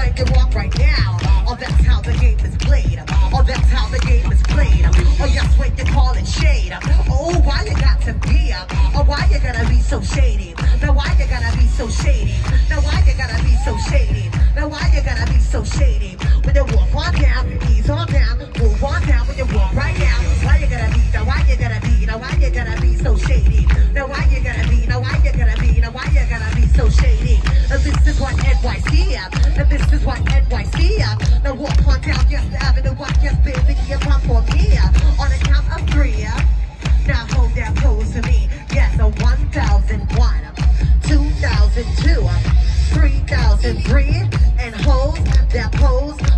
plank and walk right now. Oh, that's how the game is played. Oh, that's how the game is played. Oh, yes, wait, you call it shade. Oh, why you got to be up? Oh, why you gotta be so shady? Now, why you gotta be so shady? Now, why you gotta be so shady? Now, why you gotta be so shady? When you walk on down, ease on down, move on down when you walk right now. Why you gotta be, now, why you gotta be, now, why you gotta be so shady? Now, why you gotta be, now, why you gotta be, now, why you gotta be so shady? This is what NYC fear. Now walk on down, yes, the avenue, walk, yes, baby, give up for me. On the count of three. Now hold that pose for me. Yes, a 1001, 2002, 3003, and hold that pose.